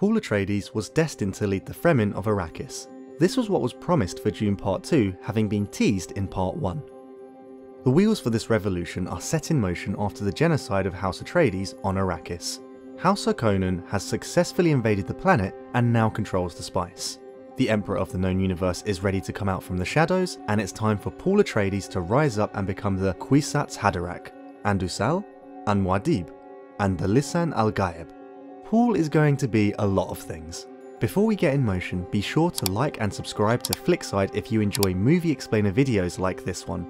Paul Atreides was destined to lead the Fremen of Arrakis. This was what was promised for Dune Part 2, having been teased in Part 1. The wheels for this revolution are set in motion after the genocide of House Atreides on Arrakis. House Harkonnen has successfully invaded the planet and now controls the spice. The Emperor of the known universe is ready to come out from the shadows, and it's time for Paul Atreides to rise up and become the Kwisatz Haderach, and Usul, and Muad'Dib, and the Lisan al Paul is going to be a lot of things. Before we get in motion, be sure to like and subscribe to Flickside if you enjoy movie explainer videos like this one.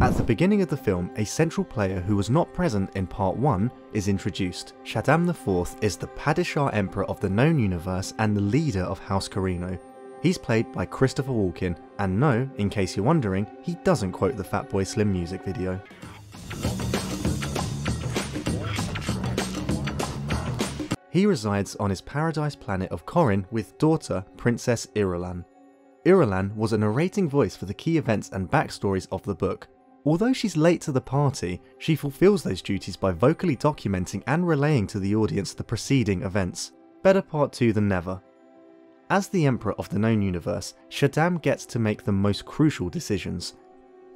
At the beginning of the film, a central player who was not present in part 1 is introduced. Shaddam IV is the Padishah Emperor of the known universe and the leader of House Corrino. He's played by Christopher Walken, and no, in case you're wondering, he doesn't quote the Fatboy Slim music video. He resides on his paradise planet of Corrin with daughter Princess Irulan. Irulan was a narrating voice for the key events and backstories of the book. Although she's late to the party, she fulfills those duties by vocally documenting and relaying to the audience the preceding events. Better part 2 than never. As the Emperor of the known universe, Shaddam gets to make the most crucial decisions.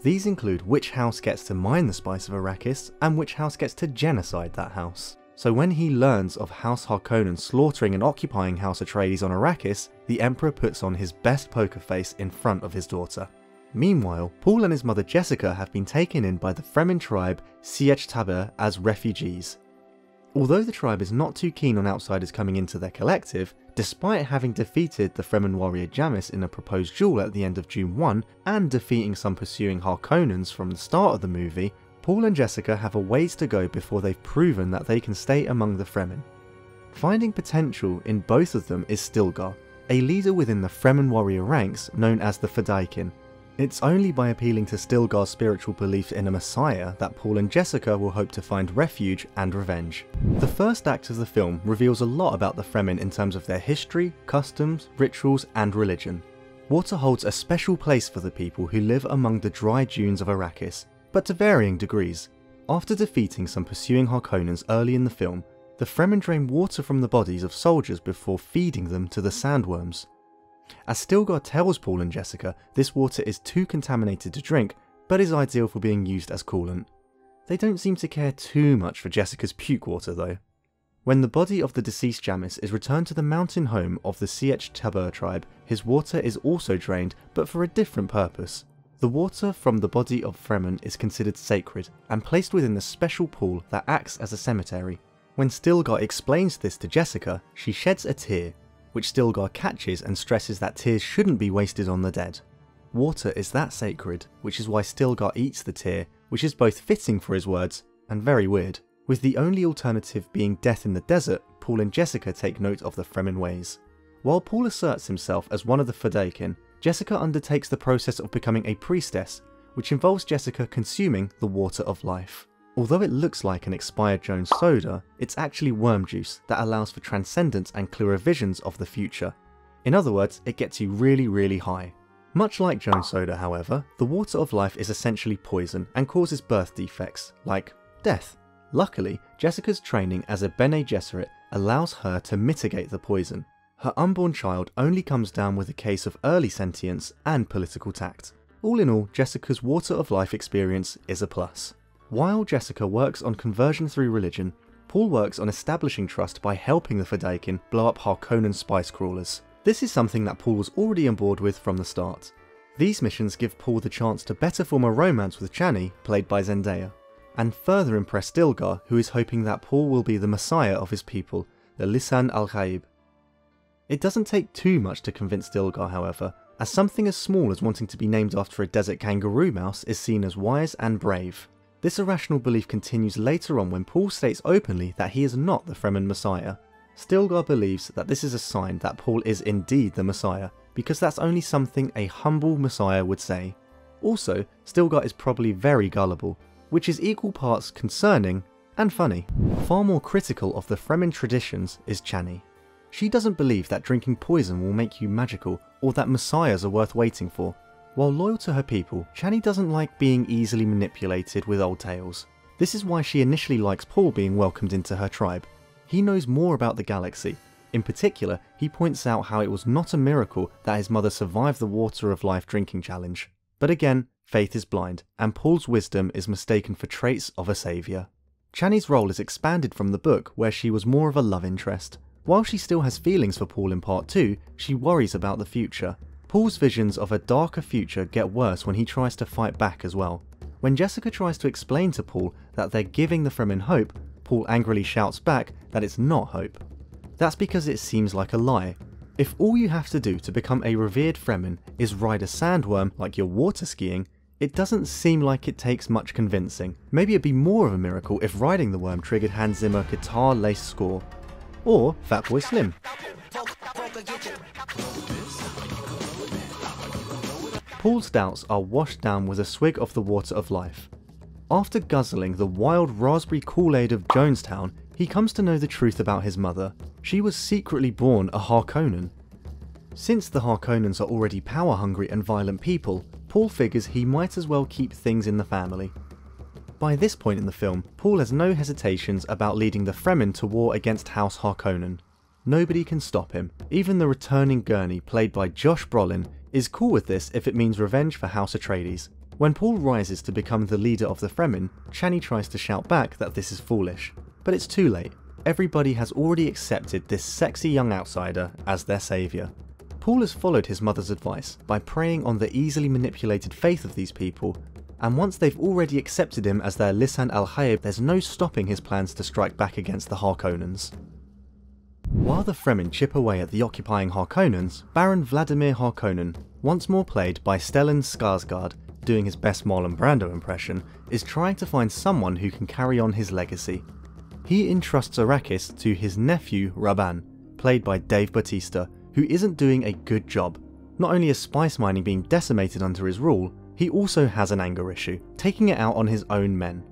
These include which house gets to mine the spice of Arrakis, and which house gets to genocide that house. So when he learns of House Harkonnen slaughtering and occupying House Atreides on Arrakis, the Emperor puts on his best poker face in front of his daughter. Meanwhile, Paul and his mother Jessica have been taken in by the Fremen tribe Sietch Tabr as refugees. Although the tribe is not too keen on outsiders coming into their collective, despite having defeated the Fremen warrior Jamis in a proposed duel at the end of Dune 1 and defeating some pursuing Harkonnens from the start of the movie, Paul and Jessica have a ways to go before they've proven that they can stay among the Fremen. Finding potential in both of them is Stilgar, a leader within the Fremen warrior ranks known as the Fedaykin. It's only by appealing to Stilgar's spiritual belief in a messiah that Paul and Jessica will hope to find refuge and revenge. The first act of the film reveals a lot about the Fremen in terms of their history, customs, rituals and religion. Water holds a special place for the people who live among the dry dunes of Arrakis, but to varying degrees. After defeating some pursuing Harkonnens early in the film, the Fremen drain water from the bodies of soldiers before feeding them to the sandworms. As Stilgar tells Paul and Jessica, this water is too contaminated to drink, but is ideal for being used as coolant. They don't seem to care too much for Jessica's puke water though. When the body of the deceased Jamis is returned to the mountain home of the Sietch Tabr tribe, his water is also drained, but for a different purpose. The water from the body of Fremen is considered sacred and placed within the special pool that acts as a cemetery. When Stilgar explains this to Jessica, she sheds a tear, which Stilgar catches and stresses that tears shouldn't be wasted on the dead. Water is that sacred, which is why Stilgar eats the tear, which is both fitting for his words and very weird. With the only alternative being death in the desert, Paul and Jessica take note of the Fremen ways. While Paul asserts himself as one of the Fedaykin, Jessica undertakes the process of becoming a priestess, which involves Jessica consuming the water of life. Although it looks like an expired Jones soda, it's actually worm juice that allows for transcendence and clearer visions of the future. In other words, it gets you really, really high. Much like Jones soda, however, the water of life is essentially poison and causes birth defects, like death. Luckily, Jessica's training as a Bene Gesserit allows her to mitigate the poison, her unborn child only comes down with a case of early sentience and political tact. All in all, Jessica's Water of Life experience is a plus. While Jessica works on conversion through religion, Paul works on establishing trust by helping the Fedaykin blow up Harkonnen spice crawlers. This is something that Paul was already on board with from the start. These missions give Paul the chance to better form a romance with Chani, played by Zendaya, and further impress Stilgar, who is hoping that Paul will be the messiah of his people, the Lisan al-Gaib, it doesn't take too much to convince Stilgar, however, as something as small as wanting to be named after a desert kangaroo mouse is seen as wise and brave. This irrational belief continues later on when Paul states openly that he is not the Fremen Messiah. Stilgar believes that this is a sign that Paul is indeed the Messiah, because that's only something a humble Messiah would say. Also, Stilgar is probably very gullible, which is equal parts concerning and funny. Far more critical of the Fremen traditions is Chani. She doesn't believe that drinking poison will make you magical or that messiahs are worth waiting for. While loyal to her people, Chani doesn't like being easily manipulated with old tales. This is why she initially likes Paul being welcomed into her tribe. He knows more about the galaxy. In particular, he points out how it was not a miracle that his mother survived the Water of Life drinking challenge. But again, faith is blind, and Paul's wisdom is mistaken for traits of a saviour. Chani's role is expanded from the book, where she was more of a love interest. While she still has feelings for Paul in part 2, she worries about the future. Paul's visions of a darker future get worse when he tries to fight back as well. When Jessica tries to explain to Paul that they're giving the Fremen hope, Paul angrily shouts back that it's not hope. That's because it seems like a lie. If all you have to do to become a revered Fremen is ride a sandworm like you're water skiing, it doesn't seem like it takes much convincing. Maybe it'd be more of a miracle if riding the worm triggered Hans Zimmer guitar lace score. Or Fatboy Slim. Paul's doubts are washed down with a swig of the water of life. After guzzling the wild raspberry Kool-Aid of Jonestown, he comes to know the truth about his mother. She was secretly born a Harkonnen. Since the Harkonnens are already power-hungry and violent people, Paul figures he might as well keep things in the family. By this point in the film, Paul has no hesitations about leading the Fremen to war against House Harkonnen. Nobody can stop him. Even the returning Gurney, played by Josh Brolin, is cool with this if it means revenge for House Atreides. When Paul rises to become the leader of the Fremen, Chani tries to shout back that this is foolish. But it's too late. Everybody has already accepted this sexy young outsider as their saviour. Paul has followed his mother's advice by preying on the easily manipulated faith of these people, and once they've already accepted him as their Lisan al Gaib, there's no stopping his plans to strike back against the Harkonnens. While the Fremen chip away at the occupying Harkonnens, Baron Vladimir Harkonnen, once more played by Stellan Skarsgård, doing his best Marlon Brando impression, is trying to find someone who can carry on his legacy. He entrusts Arrakis to his nephew Rabban, played by Dave Bautista, who isn't doing a good job. Not only is spice mining being decimated under his rule, he also has an anger issue, taking it out on his own men.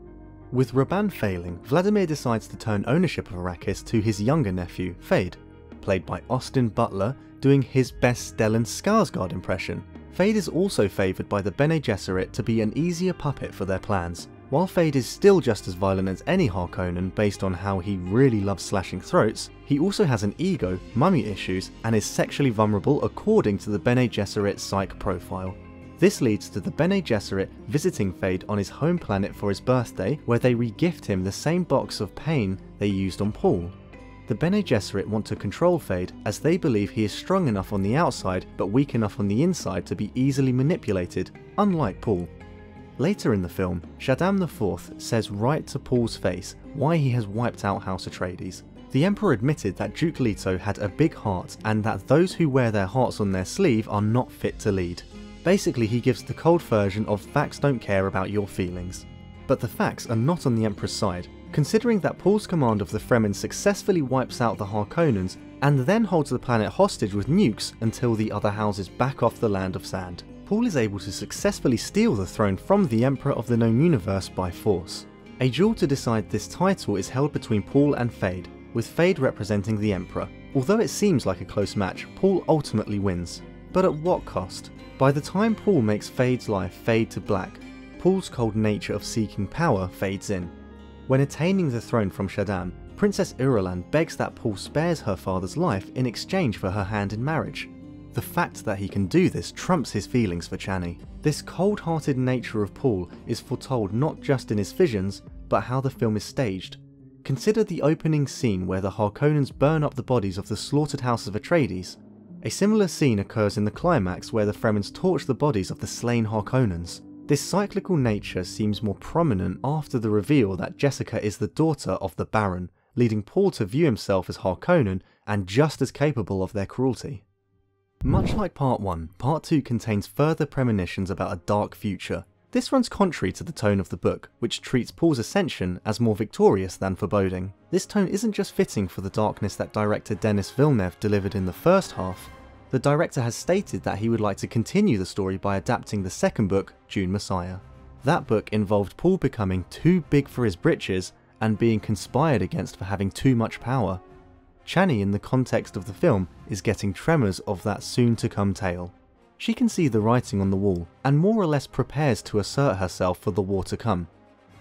With Rabban failing, Vladimir decides to turn ownership of Arrakis to his younger nephew, Feyd, played by Austin Butler, doing his best Stellan Skarsgård impression. Feyd is also favoured by the Bene Gesserit to be an easier puppet for their plans. While Feyd is still just as violent as any Harkonnen based on how he really loves slashing throats, he also has an ego, mummy issues, and is sexually vulnerable according to the Bene Gesserit psych profile. This leads to the Bene Gesserit visiting Feyd on his home planet for his birthday, where they regift him the same box of pain they used on Paul. The Bene Gesserit want to control Feyd as they believe he is strong enough on the outside but weak enough on the inside to be easily manipulated, unlike Paul. Later in the film, Shaddam IV says right to Paul's face why he has wiped out House Atreides. The Emperor admitted that Duke Leto had a big heart and that those who wear their hearts on their sleeve are not fit to lead. Basically, he gives the cold version of facts don't care about your feelings. But the facts are not on the Emperor's side, considering that Paul's command of the Fremen successfully wipes out the Harkonnens and then holds the planet hostage with nukes until the other houses back off the land of sand. Paul is able to successfully steal the throne from the Emperor of the known universe by force. A duel to decide this title is held between Paul and Feyd, with Feyd representing the Emperor. Although it seems like a close match, Paul ultimately wins. But at what cost? By the time Paul makes Feyd's life fade to black, Paul's cold nature of seeking power fades in. When attaining the throne from Shaddam, Princess Irulan begs that Paul spares her father's life in exchange for her hand in marriage. The fact that he can do this trumps his feelings for Chani. This cold-hearted nature of Paul is foretold not just in his visions, but how the film is staged. Consider the opening scene where the Harkonnens burn up the bodies of the slaughtered house of Atreides. A similar scene occurs in the climax where the Fremens torch the bodies of the slain Harkonnens. This cyclical nature seems more prominent after the reveal that Jessica is the daughter of the Baron, leading Paul to view himself as Harkonnen and just as capable of their cruelty. Much like Part 1, Part 2 contains further premonitions about a dark future. This runs contrary to the tone of the book, which treats Paul's ascension as more victorious than foreboding. This tone isn't just fitting for the darkness that director Denis Villeneuve delivered in the first half, the director has stated that he would like to continue the story by adapting the second book, Dune Messiah. That book involved Paul becoming too big for his britches and being conspired against for having too much power. Chani in the context of the film is getting tremors of that soon to come tale. She can see the writing on the wall and more or less prepares to assert herself for the war to come.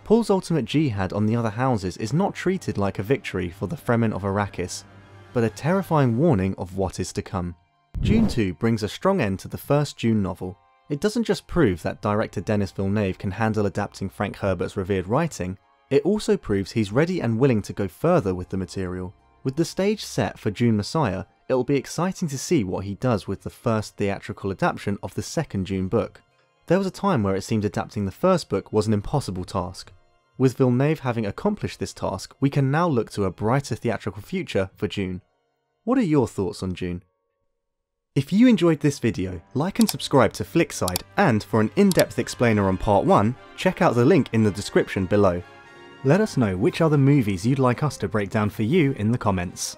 Paul's ultimate jihad on the other houses is not treated like a victory for the Fremen of Arrakis, but a terrifying warning of what is to come. Dune 2 brings a strong end to the first Dune novel. It doesn't just prove that director Denis Villeneuve can handle adapting Frank Herbert's revered writing, it also proves he's ready and willing to go further with the material. With the stage set for Dune Messiah, it'll be exciting to see what he does with the first theatrical adaptation of the second Dune book. There was a time where it seemed adapting the first book was an impossible task. With Villeneuve having accomplished this task, we can now look to a brighter theatrical future for Dune. What are your thoughts on Dune? If you enjoyed this video, like and subscribe to Flickside, and for an in-depth explainer on part 1, check out the link in the description below. Let us know which other movies you'd like us to break down for you in the comments.